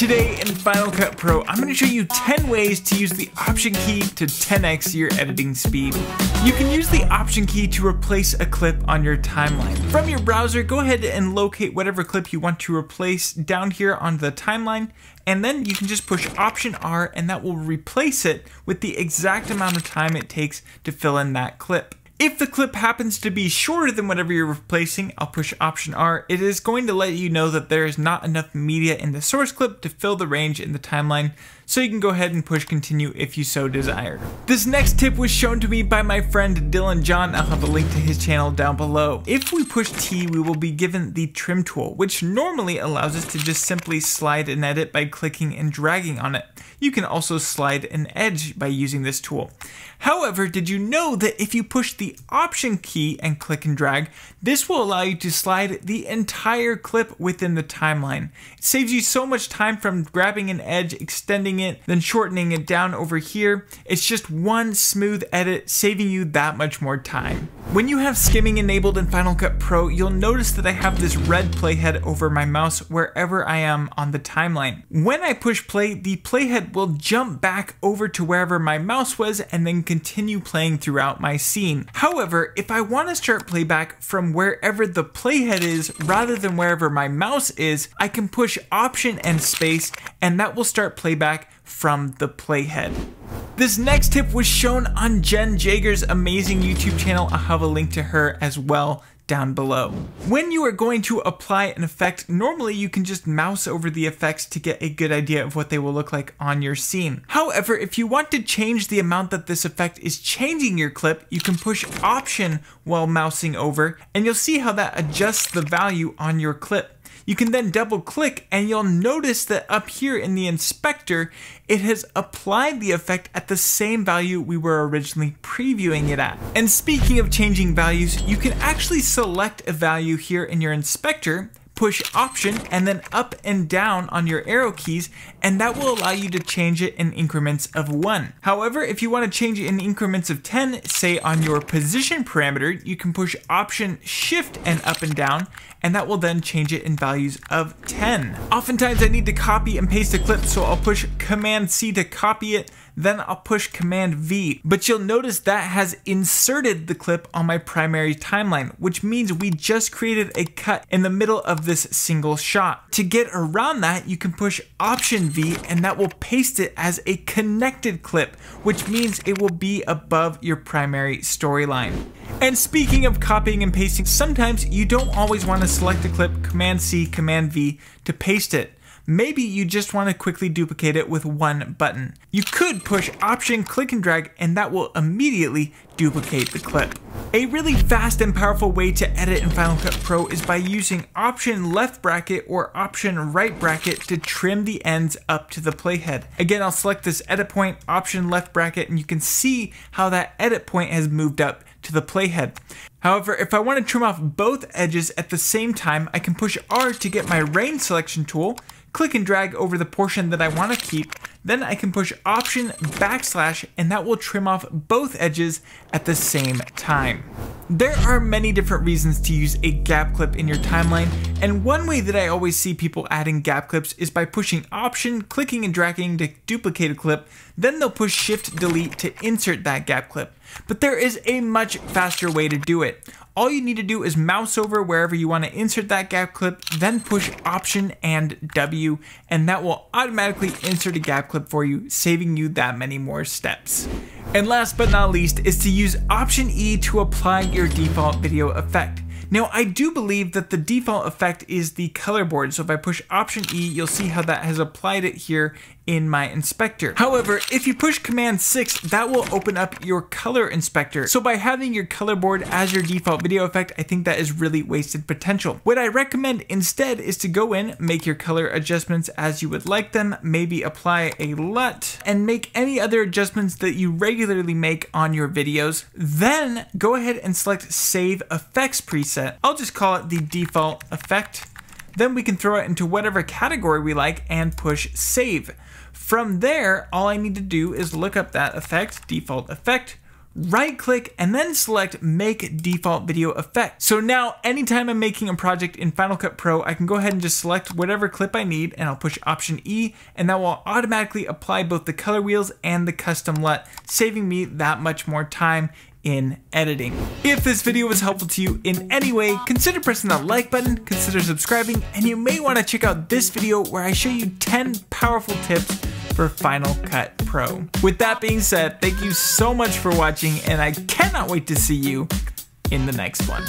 Today in Final Cut Pro, I'm going to show you 10 ways to use the Option key to 10x your editing speed. You can use the Option key to replace a clip on your timeline. From your browser, go ahead and locate whatever clip you want to replace down here on the timeline, and then you can just push Option R and that will replace it with the exact amount of time it takes to fill in that clip. If the clip happens to be shorter than whatever you're replacing, I'll push Option R. It is going to let you know that there is not enough media in the source clip to fill the range in the timeline, so you can go ahead and push continue if you so desire. This next tip was shown to me by my friend Dylan John. I'll have a link to his channel down below. If we push T, we will be given the trim tool, which normally allows us to just simply slide and edit by clicking and dragging on it. You can also slide an edge by using this tool. However, did you know that if you push the Option key and click and drag, this will allow you to slide the entire clip within the timeline. It saves you so much time from grabbing an edge, extending it, then shortening it down over here. It's just one smooth edit, saving you that much more time. When you have skimming enabled in Final Cut Pro, you'll notice that I have this red playhead over my mouse wherever I am on the timeline. When I push play, the playhead will jump back over to wherever my mouse was and then continue playing throughout my scene. However, if I want to start playback from wherever the playhead is rather than wherever my mouse is, I can push Option and space and that will start playback from the playhead. This next tip was shown on Jenn Jager's amazing YouTube channel. I'll have a link to her as well down below. When you are going to apply an effect, normally you can just mouse over the effects to get a good idea of what they will look like on your scene. However, if you want to change the amount that this effect is changing your clip, you can push Option while mousing over, and you'll see how that adjusts the value on your clip. You can then double click and you'll notice that up here in the inspector, it has applied the effect at the same value we were originally previewing it at. And speaking of changing values, you can actually select a value here in your inspector push option and then up and down on your arrow keys and that will allow you to change it in increments of 1. However, if you want to change it in increments of 10, say on your position parameter, you can push option shift and up and down and that will then change it in values of 10. Oftentimes I need to copy and paste a clip so I'll push command C to copy it then I'll push Command V. But you'll notice that has inserted the clip on my primary timeline, which means we just created a cut in the middle of this single shot. To get around that, you can push Option V and that will paste it as a connected clip, which means it will be above your primary storyline. And speaking of copying and pasting, sometimes you don't always want to select a clip, Command C, Command V to paste it. Maybe you just want to quickly duplicate it with one button. You could push Option, click and drag, and that will immediately duplicate the clip. A really fast and powerful way to edit in Final Cut Pro is by using Option left bracket or Option right bracket to trim the ends up to the playhead. Again, I'll select this edit point, Option left bracket, and you can see how that edit point has moved up to the playhead. However, if I want to trim off both edges at the same time, I can push R to get my range selection tool, click and drag over the portion that I want to keep, then I can push Option backslash and that will trim off both edges at the same time. There are many different reasons to use a gap clip in your timeline, and one way that I always see people adding gap clips is by pushing Option, clicking and dragging to duplicate a clip, then they'll push Shift Delete to insert that gap clip. But there is a much faster way to do it. All you need to do is mouse over wherever you want to insert that gap clip, then push Option and W, and that will automatically insert a gap clip for you, saving you that many more steps. And last but not least is to use Option E to apply your default video effect. Now I do believe that the default effect is the color board, so if I push Option E, you'll see how that has applied it here in my inspector. However, if you push Command 6, that will open up your color inspector. So by having your color board as your default video effect, I think that is really wasted potential. What I recommend instead is to go in, make your color adjustments as you would like them, maybe apply a LUT, and make any other adjustments that you regularly make on your videos. Then go ahead and select Save Effects preset. I'll just call it the default effect. Then we can throw it into whatever category we like and push save. From there, all I need to do is look up that effect, default effect, right click, and then select Make Default Video Effect. So now, anytime I'm making a project in Final Cut Pro, I can go ahead and just select whatever clip I need, and I'll push Option E, and that will automatically apply both the color wheels and the custom LUT, saving me that much more time in editing. If this video was helpful to you in any way, consider pressing that like button, consider subscribing, and you may want to check out this video where I show you 10 powerful tips for Final Cut Pro. With that being said, thank you so much for watching, and I cannot wait to see you in the next one.